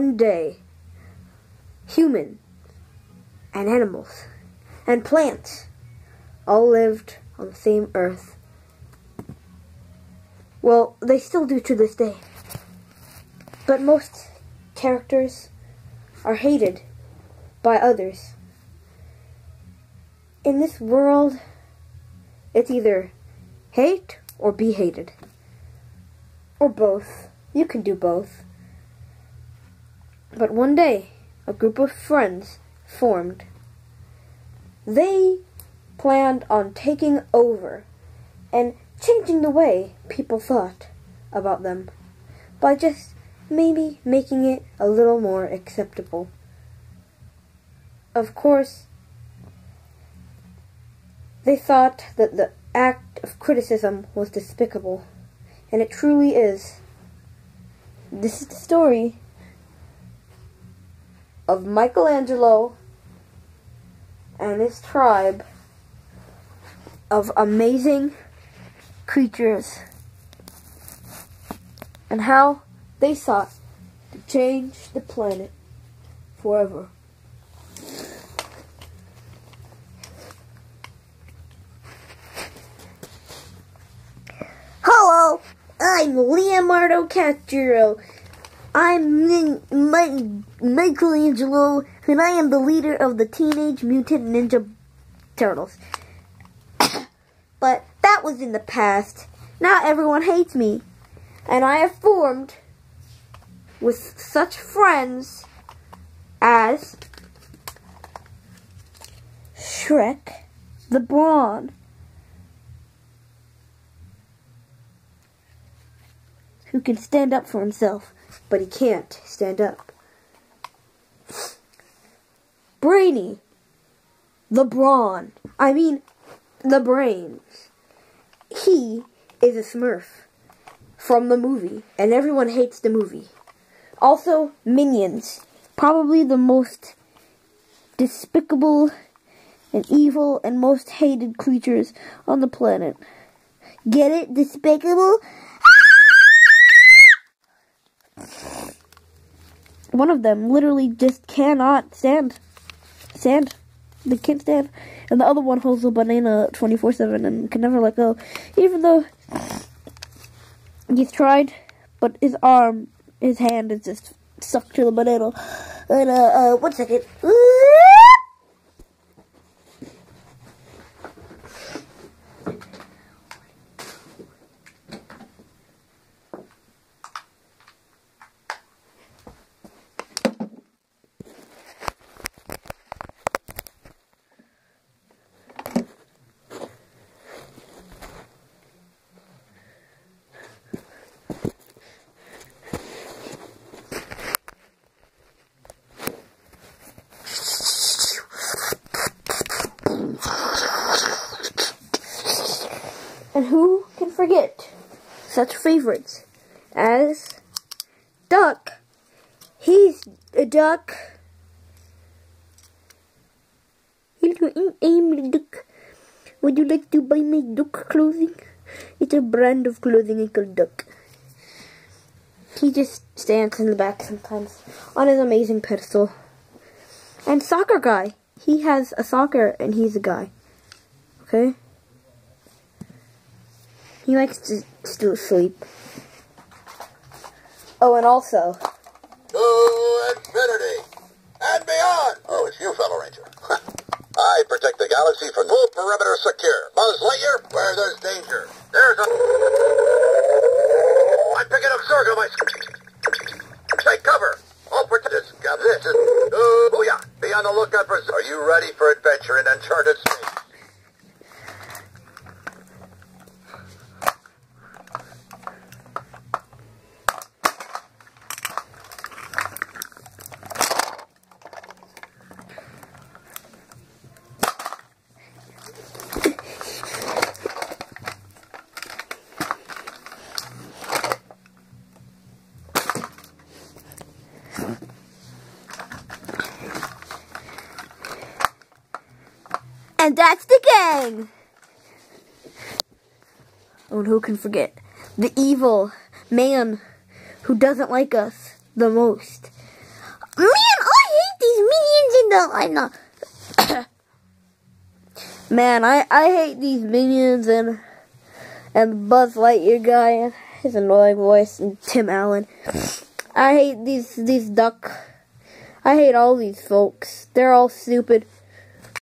one day, human and animals and plants all lived on the same earth. Well, they still do to this day. But most characters are hated by others. In this world, it's either hate or be hated. Or both. You can do both. But one day, a group of friends formed. They planned on taking over and changing the way people thought about them by just maybe making it a little more acceptable. Of course, they thought that the act of criticism was despicable, and it truly is. This is the story of Michelangelo and his tribe of amazing creatures and how they sought to change the planet forever. Hello, I'm Leonardo Castro. I'm Michelangelo, and I am the leader of the Teenage Mutant Ninja Turtles. but that was in the past. Now everyone hates me, and I have formed with such friends as Shrek, the Brawn, who can stand up for himself, but he can't stand up. Brainy, LeBron. I mean, the Brains. He is a smurf from the movie, and everyone hates the movie. Also, Minions, probably the most despicable and evil and most hated creatures on the planet. Get it? Despicable? One of them literally just cannot stand. Stand. They can't stand. And the other one holds a banana 24 7 and can never let go. Even though he's tried, but his arm, his hand is just stuck to the banana. And, uh, uh, one second. And who can forget such favorites as Duck? He's a duck. Hello, I'm a duck. Would you like to buy my duck clothing? It's a brand of clothing I call Duck. He just stands in the back sometimes on his amazing pedestal. And Soccer Guy. He has a soccer and he's a guy. Okay? He likes to still sleep. Oh, and also, To infinity and beyond. Oh, it's you, fellow ranger. I protect the galaxy from full perimeter secure. Buzz Lightyear, where there's danger. There's a... I'm picking up Zurg on my... Take cover. All protected. This. is- Uh, booyah. Be on the lookout for... Are you ready for adventure in uncharted space? And that's the gang! oh, and who can forget the evil man who doesn't like us the most. Man, I hate these minions in the. Know. Man, I, I hate these minions and and Buzz Lightyear guy and his annoying voice and Tim Allen. I hate these these duck. I hate all these folks. They're all stupid.